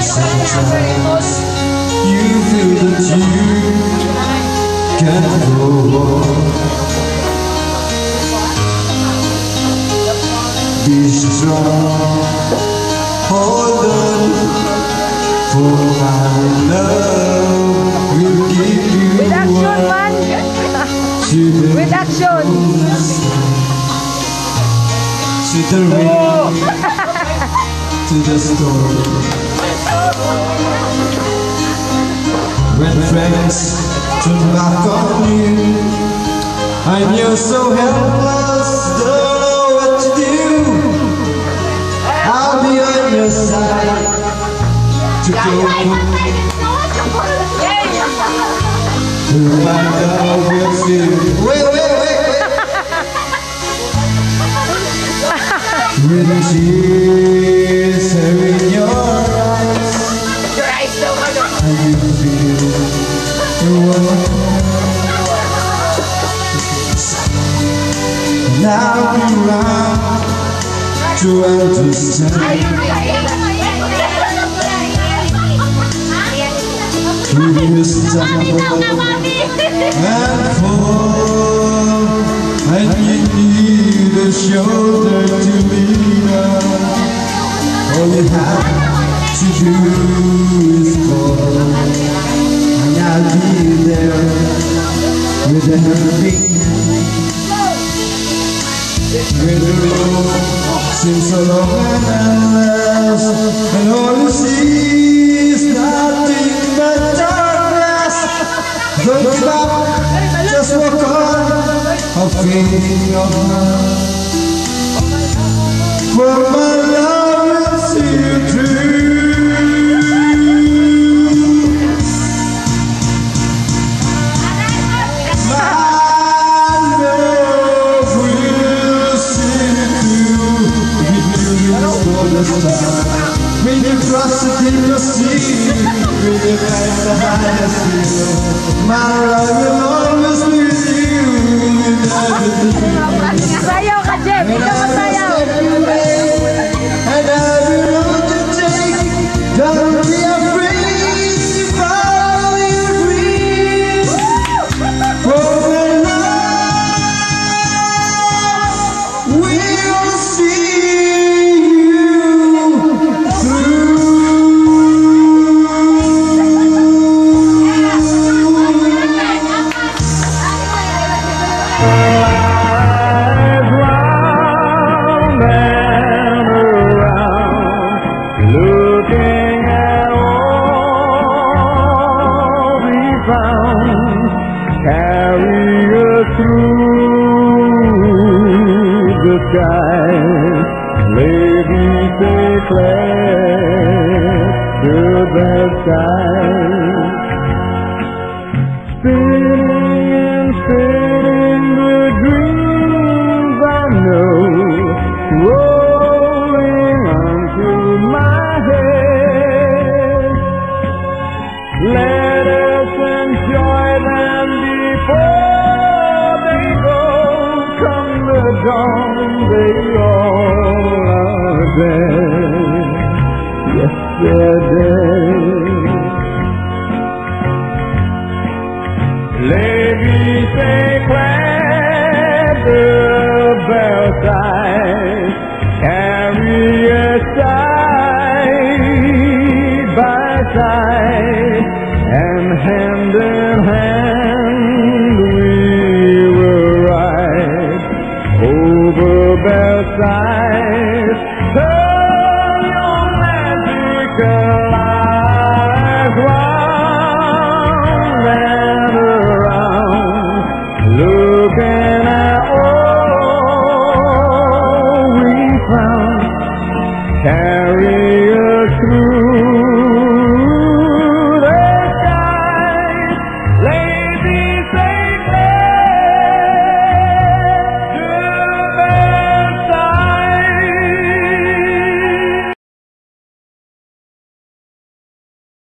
Sometimes you feel that you can't go on. Be strong, hold on, for my love will give you With action, man! to the With action! to the rain, to the storm. When friends turn back on you, and you're so helpless, don't know what to do. I'll be on your side to go to find out what you With tears in your eyes And you feel the one Now I'm around to understand Through this time and fall shoulder to lean on All you have to do is call And I'll be there with a helping When the road seems so long and endless And all you see is nothing but darkness. Don't give up, just walk on A feeling of love When you cross the deep sea When you climb the highest hill My love will always be with you looking at all we found, carry us through the sky. Lady declare the bedside. Spinning Yesterday. Ladies, clap the bellside, carry us side by side, and hand in hand we will ride over Belsize